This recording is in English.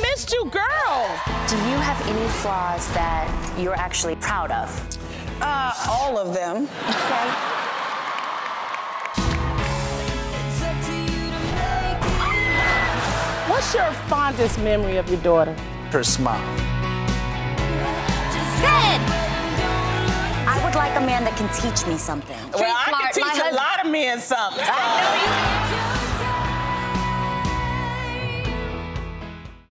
Missed you, girl. Do you have any flaws that you're actually proud of? Uh, all of them. Okay. What's your fondest memory of your daughter? Her smile. Good. I would like a man that can teach me something. Well, I can teach a lot of men something.